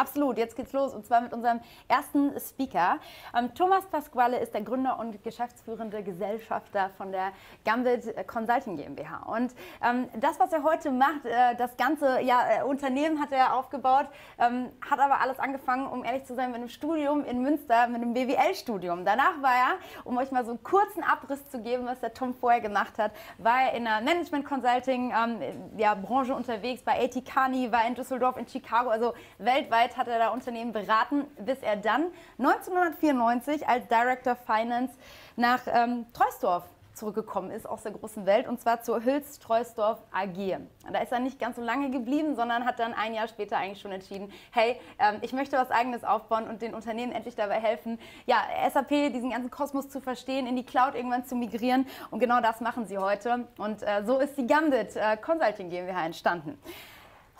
Absolut, jetzt geht's los und zwar mit unserem ersten Speaker. Ähm, Thomas Pasquale ist der Gründer und geschäftsführende Gesellschafter von der Gambit Consulting GmbH. Und ähm, das, was er heute macht, äh, das ganze ja, äh, Unternehmen hat er aufgebaut, ähm, hat aber alles angefangen, um ehrlich zu sein, mit einem Studium in Münster, mit einem BWL-Studium. Danach war er, um euch mal so einen kurzen Abriss zu geben, was der Tom vorher gemacht hat, war er in der Management-Consulting-Branche ähm, ja, unterwegs, bei AT Kearney, war in Düsseldorf, in Chicago, also weltweit Zeit hat er da Unternehmen beraten, bis er dann 1994 als Director Finance nach ähm, Treusdorf zurückgekommen ist aus der großen Welt und zwar zur Hülz Treusdorf AG. Da ist er nicht ganz so lange geblieben, sondern hat dann ein Jahr später eigentlich schon entschieden, hey, ähm, ich möchte was eigenes aufbauen und den Unternehmen endlich dabei helfen, ja, SAP, diesen ganzen Kosmos zu verstehen, in die Cloud irgendwann zu migrieren und genau das machen sie heute und äh, so ist die Gambit äh, Consulting GmbH entstanden.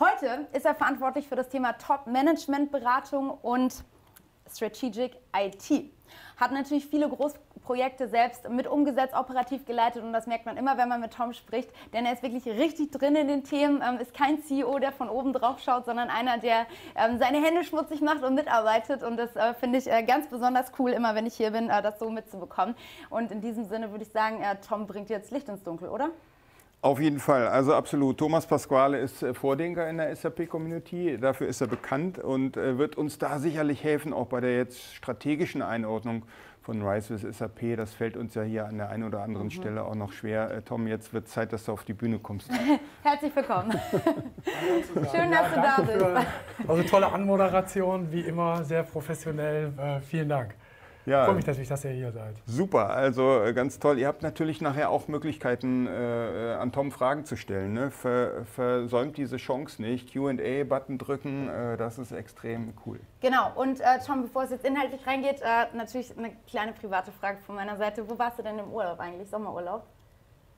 Heute ist er verantwortlich für das Thema Top-Management-Beratung und Strategic IT. Hat natürlich viele Großprojekte selbst mit umgesetzt, operativ geleitet und das merkt man immer, wenn man mit Tom spricht, denn er ist wirklich richtig drin in den Themen, ähm, ist kein CEO, der von oben drauf schaut, sondern einer, der ähm, seine Hände schmutzig macht und mitarbeitet und das äh, finde ich äh, ganz besonders cool, immer wenn ich hier bin, äh, das so mitzubekommen. Und in diesem Sinne würde ich sagen, Tom bringt jetzt Licht ins Dunkel, oder? Auf jeden Fall, also absolut. Thomas Pasquale ist äh, Vordenker in der SAP-Community, dafür ist er bekannt und äh, wird uns da sicherlich helfen, auch bei der jetzt strategischen Einordnung von RISE with SAP. Das fällt uns ja hier an der einen oder anderen mhm. Stelle auch noch schwer. Äh, Tom, jetzt wird Zeit, dass du auf die Bühne kommst. Herzlich willkommen. Schön, dass ja, du da bist. also tolle Anmoderation, wie immer, sehr professionell. Äh, vielen Dank. Ja, ich freue mich dass ihr hier seid. Super, also äh, ganz toll. Ihr habt natürlich nachher auch Möglichkeiten, äh, an Tom Fragen zu stellen. Ne? Ver, versäumt diese Chance nicht. QA-Button drücken, äh, das ist extrem cool. Genau, und äh, Tom, bevor es jetzt inhaltlich reingeht, äh, natürlich eine kleine private Frage von meiner Seite. Wo warst du denn im Urlaub eigentlich? Sommerurlaub?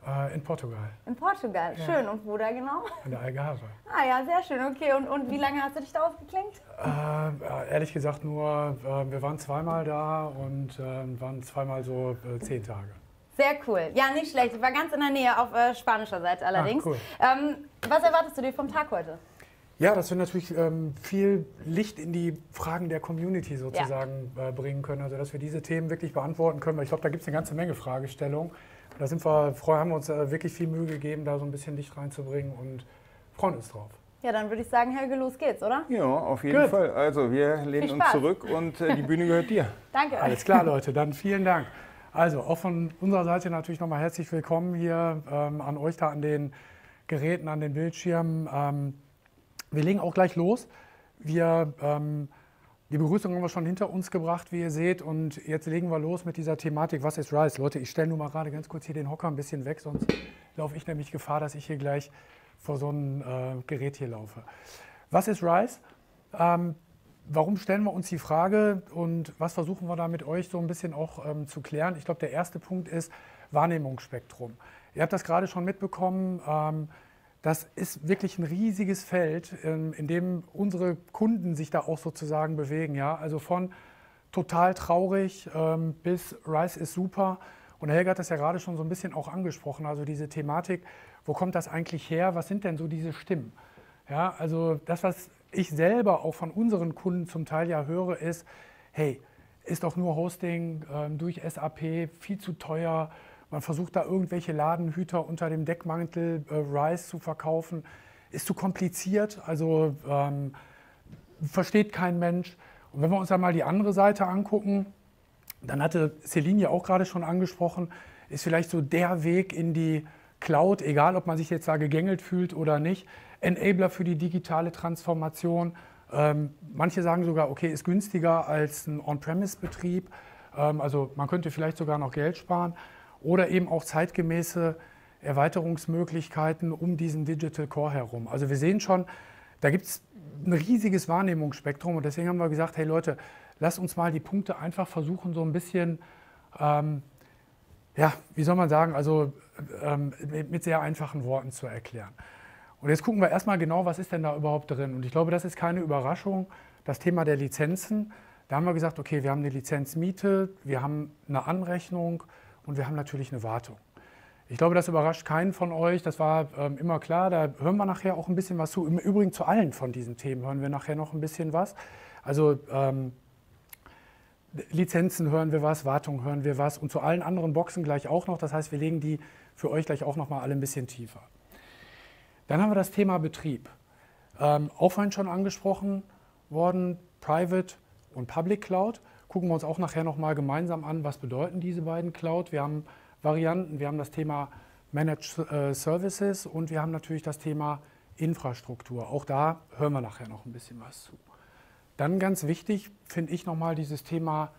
Äh, in Portugal. In Portugal, ja. schön. Und wo da genau? In der Algarve. Ah ja, sehr schön. Okay, und, und wie lange hast du dich da ausgeklinkt? Äh, ehrlich gesagt nur, äh, wir waren zweimal da und äh, waren zweimal so äh, zehn Tage. Sehr cool. Ja, nicht schlecht. Ich war ganz in der Nähe auf äh, spanischer Seite allerdings. Ah, cool. ähm, was erwartest du dir vom Tag heute? Ja, dass wir natürlich ähm, viel Licht in die Fragen der Community sozusagen ja. bringen können. Also dass wir diese Themen wirklich beantworten können. Weil ich glaube, da gibt es eine ganze Menge Fragestellungen. Da sind wir, haben wir uns äh, wirklich viel Mühe gegeben, da so ein bisschen Licht reinzubringen und freuen uns drauf. Ja, dann würde ich sagen, Helge, los geht's, oder? Ja, auf jeden Good. Fall. Also wir lehnen uns zurück und äh, die Bühne gehört dir. Danke. Alles klar, Leute, dann vielen Dank. Also auch von unserer Seite natürlich nochmal herzlich willkommen hier ähm, an euch da an den Geräten, an den Bildschirmen. Ähm, wir legen auch gleich los. Wir ähm, die Begrüßung haben wir schon hinter uns gebracht, wie ihr seht. Und jetzt legen wir los mit dieser Thematik, was ist RISE? Leute, ich stelle nur mal gerade ganz kurz hier den Hocker ein bisschen weg, sonst laufe ich nämlich Gefahr, dass ich hier gleich vor so ein äh, Gerät hier laufe. Was ist RISE? Ähm, warum stellen wir uns die Frage und was versuchen wir da mit euch so ein bisschen auch ähm, zu klären? Ich glaube, der erste Punkt ist Wahrnehmungsspektrum. Ihr habt das gerade schon mitbekommen. Ähm, das ist wirklich ein riesiges Feld, ähm, in dem unsere Kunden sich da auch sozusagen bewegen. Ja? Also von total traurig ähm, bis Rice ist super. Und Helga hat das ja gerade schon so ein bisschen auch angesprochen, also diese Thematik, wo kommt das eigentlich her? Was sind denn so diese Stimmen? Ja, also das, was ich selber auch von unseren Kunden zum Teil ja höre, ist, hey, ist doch nur Hosting ähm, durch SAP viel zu teuer man versucht da irgendwelche Ladenhüter unter dem Deckmantel äh, Rice zu verkaufen. Ist zu kompliziert, also ähm, versteht kein Mensch. Und wenn wir uns dann mal die andere Seite angucken, dann hatte Celine ja auch gerade schon angesprochen, ist vielleicht so der Weg in die Cloud, egal ob man sich jetzt da gegängelt fühlt oder nicht, Enabler für die digitale Transformation. Ähm, manche sagen sogar, okay, ist günstiger als ein On-Premise-Betrieb. Ähm, also man könnte vielleicht sogar noch Geld sparen oder eben auch zeitgemäße Erweiterungsmöglichkeiten um diesen Digital Core herum. Also wir sehen schon, da gibt es ein riesiges Wahrnehmungsspektrum und deswegen haben wir gesagt, hey Leute, lasst uns mal die Punkte einfach versuchen, so ein bisschen, ähm, ja, wie soll man sagen, also ähm, mit sehr einfachen Worten zu erklären. Und jetzt gucken wir erstmal genau, was ist denn da überhaupt drin. Und ich glaube, das ist keine Überraschung. Das Thema der Lizenzen, da haben wir gesagt, okay, wir haben eine Lizenzmiete, wir haben eine Anrechnung, und wir haben natürlich eine Wartung. Ich glaube, das überrascht keinen von euch. Das war ähm, immer klar. Da hören wir nachher auch ein bisschen was zu. Im Übrigen zu allen von diesen Themen hören wir nachher noch ein bisschen was. Also ähm, Lizenzen hören wir was, Wartung hören wir was und zu allen anderen Boxen gleich auch noch. Das heißt, wir legen die für euch gleich auch noch mal alle ein bisschen tiefer. Dann haben wir das Thema Betrieb. Ähm, auch vorhin schon angesprochen worden, Private und Public Cloud. Gucken wir uns auch nachher noch mal gemeinsam an, was bedeuten diese beiden Cloud. Wir haben Varianten, wir haben das Thema Managed äh, Services und wir haben natürlich das Thema Infrastruktur. Auch da hören wir nachher noch ein bisschen was zu. Dann ganz wichtig finde ich nochmal dieses Thema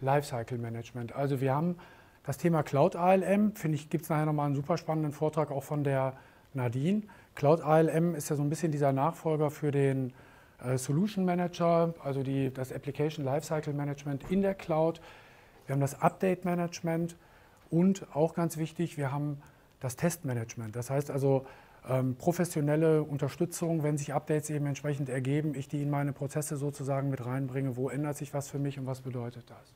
Lifecycle Management. Also wir haben das Thema Cloud ALM, finde ich, gibt es nachher nochmal einen super spannenden Vortrag auch von der Nadine. Cloud ALM ist ja so ein bisschen dieser Nachfolger für den Solution Manager, also die, das Application Lifecycle Management in der Cloud. Wir haben das Update Management und auch ganz wichtig, wir haben das Testmanagement. Das heißt also, ähm, professionelle Unterstützung, wenn sich Updates eben entsprechend ergeben, ich die in meine Prozesse sozusagen mit reinbringe, wo ändert sich was für mich und was bedeutet das.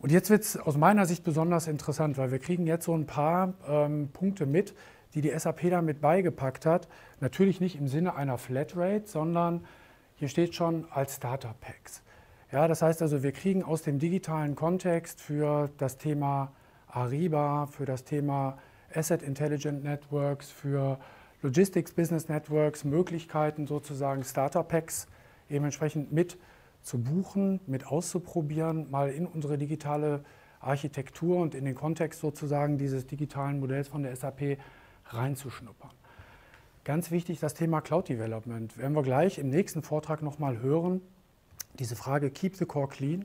Und jetzt wird es aus meiner Sicht besonders interessant, weil wir kriegen jetzt so ein paar ähm, Punkte mit, die die SAP da mit beigepackt hat. Natürlich nicht im Sinne einer Flatrate, sondern hier steht schon als Starter Packs. Ja, das heißt also, wir kriegen aus dem digitalen Kontext für das Thema Ariba, für das Thema Asset Intelligent Networks, für Logistics Business Networks Möglichkeiten, sozusagen Starter Packs eben entsprechend mit zu buchen, mit auszuprobieren, mal in unsere digitale Architektur und in den Kontext sozusagen dieses digitalen Modells von der SAP reinzuschnuppern. Ganz wichtig das Thema Cloud Development. Werden wir gleich im nächsten Vortrag nochmal hören. Diese Frage Keep the Core Clean.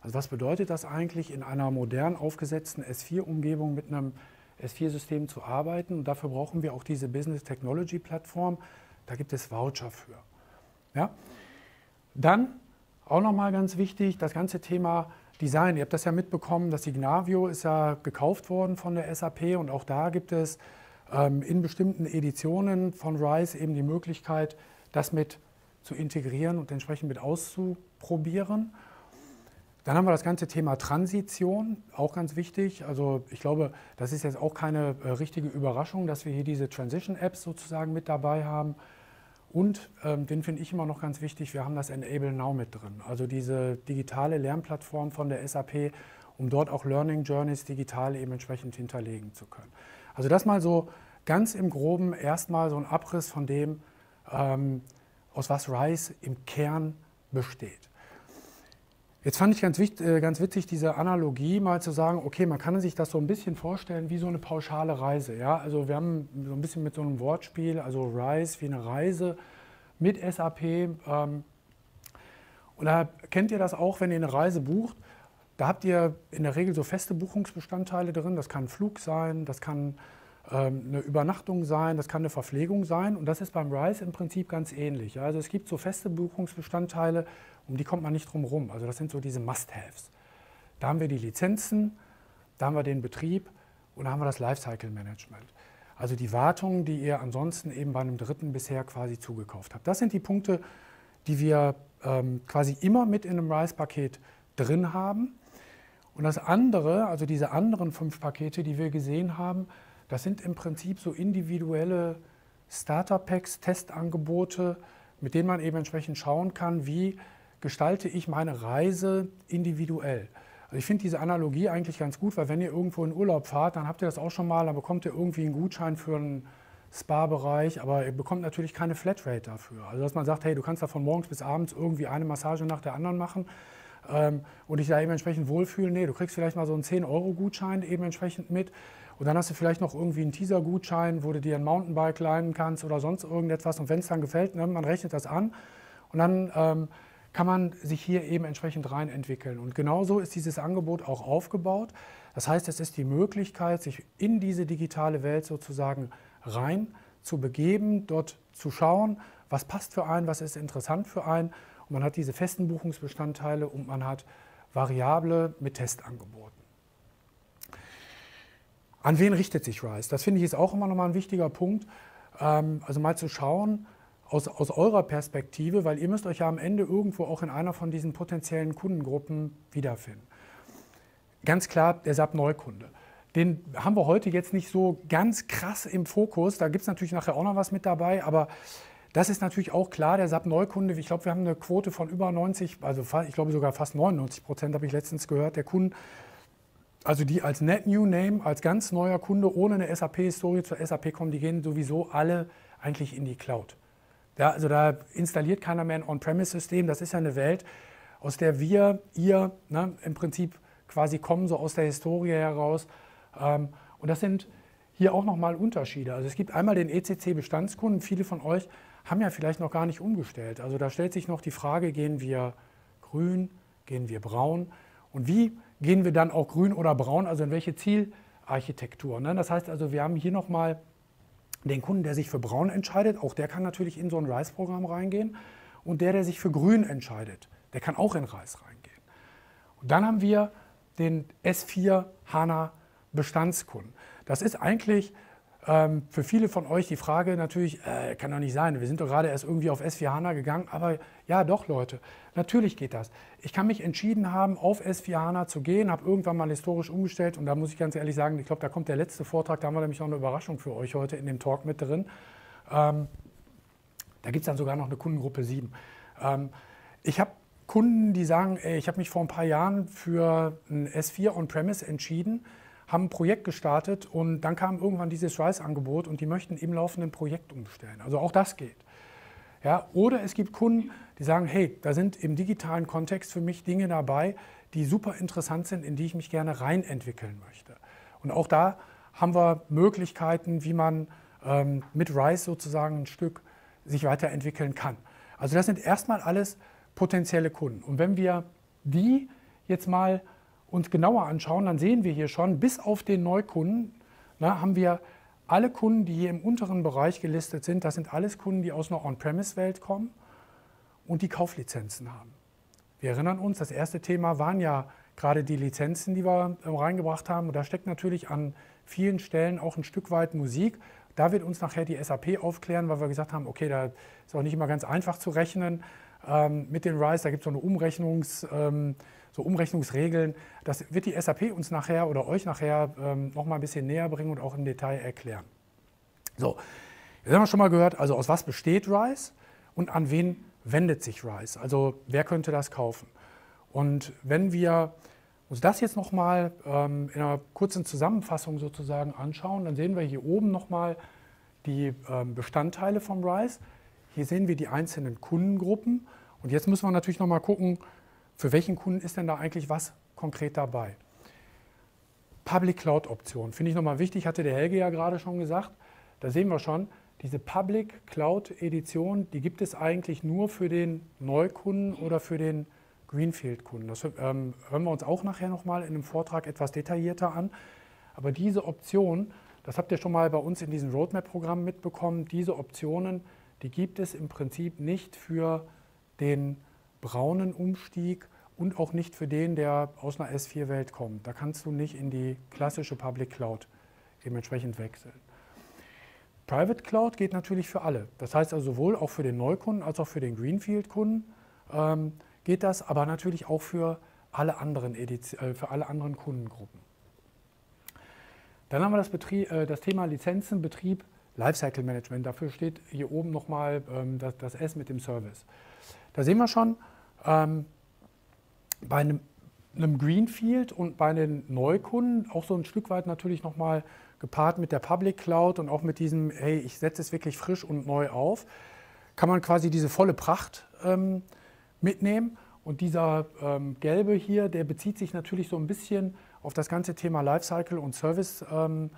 Also was bedeutet das eigentlich, in einer modern aufgesetzten S4-Umgebung mit einem S4-System zu arbeiten. Und dafür brauchen wir auch diese Business Technology Plattform. Da gibt es Voucher für. Ja? Dann auch nochmal ganz wichtig, das ganze Thema Design. Ihr habt das ja mitbekommen, das Signavio ist ja gekauft worden von der SAP und auch da gibt es in bestimmten Editionen von RISE eben die Möglichkeit, das mit zu integrieren und entsprechend mit auszuprobieren. Dann haben wir das ganze Thema Transition, auch ganz wichtig. Also ich glaube, das ist jetzt auch keine äh, richtige Überraschung, dass wir hier diese Transition-Apps sozusagen mit dabei haben. Und ähm, den finde ich immer noch ganz wichtig, wir haben das Enable Now mit drin. Also diese digitale Lernplattform von der SAP, um dort auch Learning Journeys digital eben entsprechend hinterlegen zu können. Also das mal so ganz im groben erstmal so ein Abriss von dem, ähm, aus was RISE im Kern besteht. Jetzt fand ich ganz, wichtig, äh, ganz witzig diese Analogie, mal zu sagen, okay, man kann sich das so ein bisschen vorstellen wie so eine pauschale Reise. Ja? Also wir haben so ein bisschen mit so einem Wortspiel, also Reise wie eine Reise mit SAP. Ähm, und da kennt ihr das auch, wenn ihr eine Reise bucht. Da habt ihr in der Regel so feste Buchungsbestandteile drin. Das kann ein Flug sein, das kann ähm, eine Übernachtung sein, das kann eine Verpflegung sein. Und das ist beim Rise im Prinzip ganz ähnlich. Also es gibt so feste Buchungsbestandteile, um die kommt man nicht drum herum. Also das sind so diese Must-Haves. Da haben wir die Lizenzen, da haben wir den Betrieb und da haben wir das Lifecycle Management. Also die Wartung, die ihr ansonsten eben bei einem Dritten bisher quasi zugekauft habt. Das sind die Punkte, die wir ähm, quasi immer mit in einem RISE-Paket drin haben. Und das andere, also diese anderen fünf Pakete, die wir gesehen haben, das sind im Prinzip so individuelle Starter-Packs, Testangebote, mit denen man eben entsprechend schauen kann, wie gestalte ich meine Reise individuell. Also ich finde diese Analogie eigentlich ganz gut, weil wenn ihr irgendwo in Urlaub fahrt, dann habt ihr das auch schon mal, dann bekommt ihr irgendwie einen Gutschein für einen Spa-Bereich, aber ihr bekommt natürlich keine Flatrate dafür. Also dass man sagt, hey, du kannst da von morgens bis abends irgendwie eine Massage nach der anderen machen ähm, und dich da eben entsprechend wohlfühlen. Nee, du kriegst vielleicht mal so einen 10-Euro-Gutschein eben entsprechend mit. Und dann hast du vielleicht noch irgendwie einen Teaser-Gutschein, wo du dir ein Mountainbike leihen kannst oder sonst irgendetwas. Und wenn es dann gefällt, ne, man rechnet das an und dann ähm, kann man sich hier eben entsprechend rein entwickeln. Und genauso ist dieses Angebot auch aufgebaut. Das heißt, es ist die Möglichkeit, sich in diese digitale Welt sozusagen rein zu begeben, dort zu schauen, was passt für einen, was ist interessant für einen. Man hat diese festen Buchungsbestandteile und man hat Variable mit Testangeboten. An wen richtet sich RISE? Das finde ich ist auch immer noch mal ein wichtiger Punkt. Ähm, also mal zu schauen, aus, aus eurer Perspektive, weil ihr müsst euch ja am Ende irgendwo auch in einer von diesen potenziellen Kundengruppen wiederfinden. Ganz klar der SAP-Neukunde. den haben wir heute jetzt nicht so ganz krass im Fokus. Da gibt es natürlich nachher auch noch was mit dabei, aber das ist natürlich auch klar, der SAP-Neukunde, ich glaube, wir haben eine Quote von über 90, also ich glaube sogar fast 99 Prozent, habe ich letztens gehört, der Kunden, also die als Net New Name, als ganz neuer Kunde ohne eine SAP-Historie zur SAP kommen, die gehen sowieso alle eigentlich in die Cloud. Ja, also da installiert keiner mehr ein On-Premise-System. Das ist ja eine Welt, aus der wir, ihr ne, im Prinzip quasi kommen, so aus der Historie heraus. Ähm, und das sind hier auch nochmal Unterschiede. Also es gibt einmal den ECC-Bestandskunden. Viele von euch haben ja vielleicht noch gar nicht umgestellt. Also da stellt sich noch die Frage, gehen wir grün, gehen wir braun und wie gehen wir dann auch grün oder braun, also in welche Zielarchitektur. Ne? Das heißt also, wir haben hier nochmal den Kunden, der sich für braun entscheidet, auch der kann natürlich in so ein RISE-Programm reingehen und der, der sich für grün entscheidet, der kann auch in RISE reingehen. Und dann haben wir den S4 HANA Bestandskunden. Das ist eigentlich ähm, für viele von euch die Frage natürlich, äh, kann doch nicht sein, wir sind doch gerade erst irgendwie auf S4 HANA gegangen, aber ja doch Leute, natürlich geht das. Ich kann mich entschieden haben, auf S4 HANA zu gehen, habe irgendwann mal historisch umgestellt und da muss ich ganz ehrlich sagen, ich glaube, da kommt der letzte Vortrag, da haben wir nämlich noch eine Überraschung für euch heute in dem Talk mit drin. Ähm, da gibt es dann sogar noch eine Kundengruppe 7. Ähm, ich habe Kunden, die sagen, ey, ich habe mich vor ein paar Jahren für ein S4 On-Premise entschieden, haben ein Projekt gestartet und dann kam irgendwann dieses RISE-Angebot und die möchten im laufenden Projekt umstellen. Also auch das geht. Ja, oder es gibt Kunden, die sagen, hey, da sind im digitalen Kontext für mich Dinge dabei, die super interessant sind, in die ich mich gerne rein entwickeln möchte. Und auch da haben wir Möglichkeiten, wie man ähm, mit RISE sozusagen ein Stück sich weiterentwickeln kann. Also das sind erstmal alles potenzielle Kunden. Und wenn wir die jetzt mal uns genauer anschauen, dann sehen wir hier schon, bis auf den Neukunden, na, haben wir alle Kunden, die hier im unteren Bereich gelistet sind, das sind alles Kunden, die aus einer On-Premise-Welt kommen und die Kauflizenzen haben. Wir erinnern uns, das erste Thema waren ja gerade die Lizenzen, die wir äh, reingebracht haben. Und da steckt natürlich an vielen Stellen auch ein Stück weit Musik. Da wird uns nachher die SAP aufklären, weil wir gesagt haben, okay, da ist auch nicht immer ganz einfach zu rechnen ähm, mit den RISE. Da gibt es so eine Umrechnungs... Ähm, so Umrechnungsregeln. Das wird die SAP uns nachher oder euch nachher ähm, noch mal ein bisschen näher bringen und auch im Detail erklären. So, jetzt haben wir schon mal gehört, also aus was besteht RISE und an wen wendet sich RISE? Also wer könnte das kaufen? Und wenn wir uns das jetzt noch mal ähm, in einer kurzen Zusammenfassung sozusagen anschauen, dann sehen wir hier oben noch mal die ähm, Bestandteile vom RISE. Hier sehen wir die einzelnen Kundengruppen. Und jetzt müssen wir natürlich noch mal gucken, für welchen Kunden ist denn da eigentlich was konkret dabei? Public Cloud Option finde ich nochmal wichtig, hatte der Helge ja gerade schon gesagt. Da sehen wir schon, diese Public Cloud Edition, die gibt es eigentlich nur für den Neukunden oder für den Greenfield-Kunden. Das ähm, hören wir uns auch nachher nochmal in einem Vortrag etwas detaillierter an. Aber diese Option, das habt ihr schon mal bei uns in diesem Roadmap-Programm mitbekommen, diese Optionen, die gibt es im Prinzip nicht für den braunen Umstieg und auch nicht für den, der aus einer S4-Welt kommt. Da kannst du nicht in die klassische Public Cloud dementsprechend wechseln. Private Cloud geht natürlich für alle. Das heißt also sowohl auch für den Neukunden als auch für den Greenfield-Kunden ähm, geht das, aber natürlich auch für alle anderen, Edition, äh, für alle anderen Kundengruppen. Dann haben wir das, Betrieb, äh, das Thema Lizenzen, Betrieb, Lifecycle Management. Dafür steht hier oben nochmal ähm, das, das S mit dem Service. Da sehen wir schon, ähm, bei einem, einem, Greenfield und bei den Neukunden auch so ein Stück weit natürlich nochmal gepaart mit der Public Cloud und auch mit diesem, hey, ich setze es wirklich frisch und neu auf, kann man quasi diese volle Pracht ähm, mitnehmen. Und dieser ähm, gelbe hier, der bezieht sich natürlich so ein bisschen auf das ganze Thema Lifecycle und Service ähm,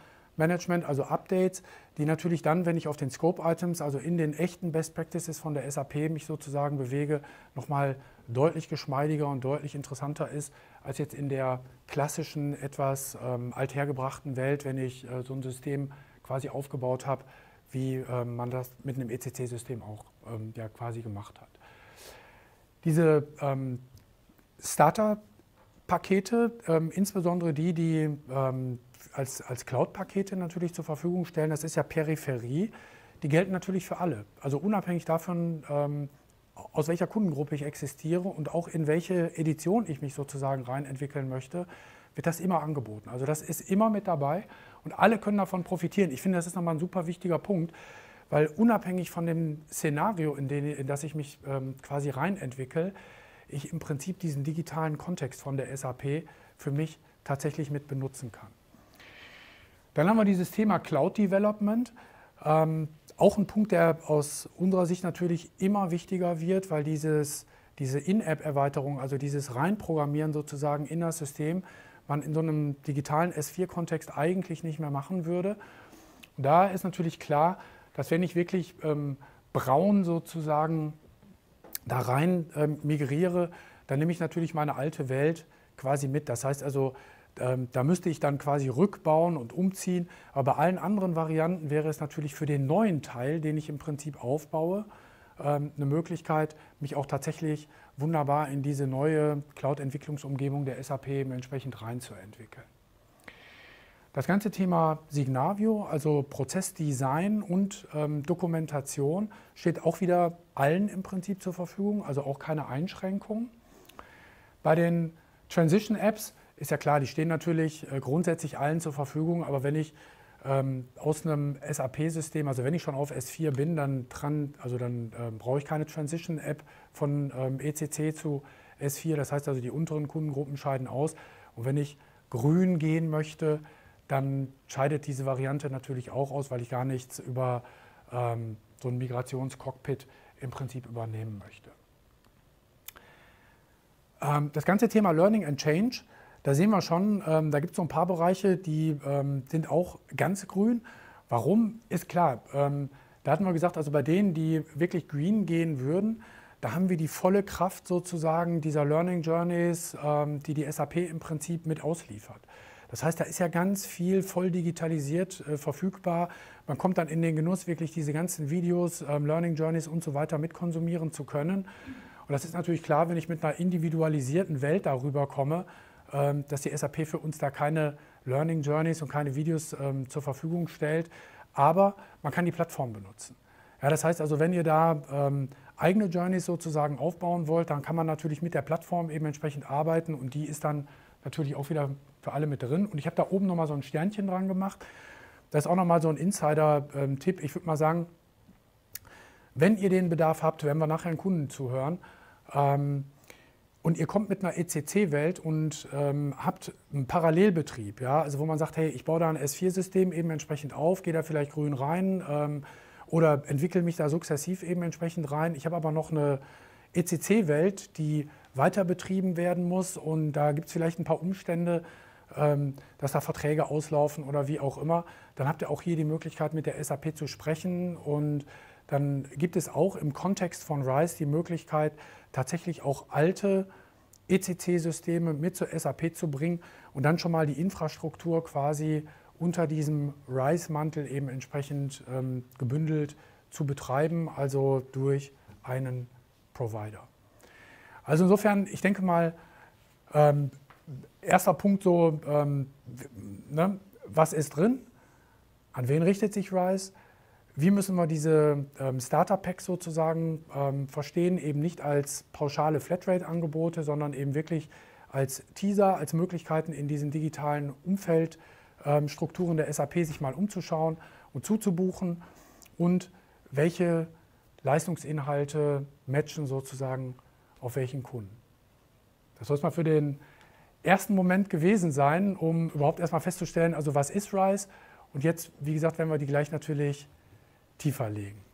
Management, also Updates, die natürlich dann, wenn ich auf den Scope-Items, also in den echten Best Practices von der SAP mich sozusagen bewege, nochmal deutlich geschmeidiger und deutlich interessanter ist, als jetzt in der klassischen, etwas ähm, althergebrachten Welt, wenn ich äh, so ein System quasi aufgebaut habe, wie ähm, man das mit einem ECC-System auch ähm, ja quasi gemacht hat. Diese ähm, Starter-Pakete, ähm, insbesondere die, die ähm, als, als Cloud-Pakete natürlich zur Verfügung stellen, das ist ja Peripherie, die gelten natürlich für alle. Also unabhängig davon, ähm, aus welcher Kundengruppe ich existiere und auch in welche Edition ich mich sozusagen rein entwickeln möchte, wird das immer angeboten. Also das ist immer mit dabei und alle können davon profitieren. Ich finde, das ist nochmal ein super wichtiger Punkt, weil unabhängig von dem Szenario, in, den, in das ich mich ähm, quasi rein entwickle, ich im Prinzip diesen digitalen Kontext von der SAP für mich tatsächlich mit benutzen kann. Dann haben wir dieses Thema Cloud Development. Ähm, auch ein Punkt, der aus unserer Sicht natürlich immer wichtiger wird, weil dieses, diese In-App-Erweiterung, also dieses Reinprogrammieren sozusagen in das System, man in so einem digitalen S4-Kontext eigentlich nicht mehr machen würde. Und da ist natürlich klar, dass wenn ich wirklich ähm, braun sozusagen da rein ähm, migriere, dann nehme ich natürlich meine alte Welt quasi mit. Das heißt also, da müsste ich dann quasi rückbauen und umziehen. Aber bei allen anderen Varianten wäre es natürlich für den neuen Teil, den ich im Prinzip aufbaue, ähm, eine Möglichkeit, mich auch tatsächlich wunderbar in diese neue Cloud-Entwicklungsumgebung der SAP entsprechend reinzuentwickeln. Das ganze Thema Signavio, also Prozessdesign und ähm, Dokumentation, steht auch wieder allen im Prinzip zur Verfügung, also auch keine Einschränkungen. Bei den Transition Apps ist ja klar, die stehen natürlich äh, grundsätzlich allen zur Verfügung, aber wenn ich ähm, aus einem SAP-System, also wenn ich schon auf S4 bin, dann, dran, also dann äh, brauche ich keine Transition-App von ähm, ECC zu S4. Das heißt also, die unteren Kundengruppen scheiden aus. Und wenn ich grün gehen möchte, dann scheidet diese Variante natürlich auch aus, weil ich gar nichts über ähm, so ein Migrationscockpit im Prinzip übernehmen möchte. Ähm, das ganze Thema Learning and Change, da sehen wir schon, ähm, da gibt es so ein paar Bereiche, die ähm, sind auch ganz grün. Warum? Ist klar. Ähm, da hatten wir gesagt, also bei denen, die wirklich green gehen würden, da haben wir die volle Kraft sozusagen dieser Learning Journeys, ähm, die die SAP im Prinzip mit ausliefert. Das heißt, da ist ja ganz viel voll digitalisiert äh, verfügbar. Man kommt dann in den Genuss, wirklich diese ganzen Videos, ähm, Learning Journeys und so weiter mitkonsumieren zu können. Und das ist natürlich klar, wenn ich mit einer individualisierten Welt darüber komme, dass die SAP für uns da keine Learning Journeys und keine Videos ähm, zur Verfügung stellt. Aber man kann die Plattform benutzen. Ja, das heißt also, wenn ihr da ähm, eigene Journeys sozusagen aufbauen wollt, dann kann man natürlich mit der Plattform eben entsprechend arbeiten und die ist dann natürlich auch wieder für alle mit drin. Und ich habe da oben nochmal so ein Sternchen dran gemacht. Das ist auch nochmal so ein Insider-Tipp. Ich würde mal sagen, wenn ihr den Bedarf habt, werden wir nachher einen Kunden zuhören, ähm, und ihr kommt mit einer ECC-Welt und ähm, habt einen Parallelbetrieb, ja, also wo man sagt, hey, ich baue da ein S4-System eben entsprechend auf, gehe da vielleicht grün rein ähm, oder entwickle mich da sukzessiv eben entsprechend rein. Ich habe aber noch eine ECC-Welt, die weiter betrieben werden muss und da gibt es vielleicht ein paar Umstände, ähm, dass da Verträge auslaufen oder wie auch immer. Dann habt ihr auch hier die Möglichkeit, mit der SAP zu sprechen und dann gibt es auch im Kontext von RISE die Möglichkeit, tatsächlich auch alte ECC-Systeme mit zur SAP zu bringen und dann schon mal die Infrastruktur quasi unter diesem RISE-Mantel eben entsprechend ähm, gebündelt zu betreiben, also durch einen Provider. Also insofern, ich denke mal, ähm, erster Punkt so, ähm, ne, was ist drin? An wen richtet sich RISE? Wie müssen wir diese ähm, Starter-Packs sozusagen ähm, verstehen? Eben nicht als pauschale Flatrate-Angebote, sondern eben wirklich als Teaser, als Möglichkeiten in diesen digitalen Umfeldstrukturen ähm, der SAP sich mal umzuschauen und zuzubuchen und welche Leistungsinhalte matchen sozusagen auf welchen Kunden. Das soll es mal für den ersten Moment gewesen sein, um überhaupt erstmal festzustellen, also was ist RISE? Und jetzt, wie gesagt, werden wir die gleich natürlich tiefer legen.